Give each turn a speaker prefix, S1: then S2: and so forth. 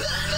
S1: Ugh!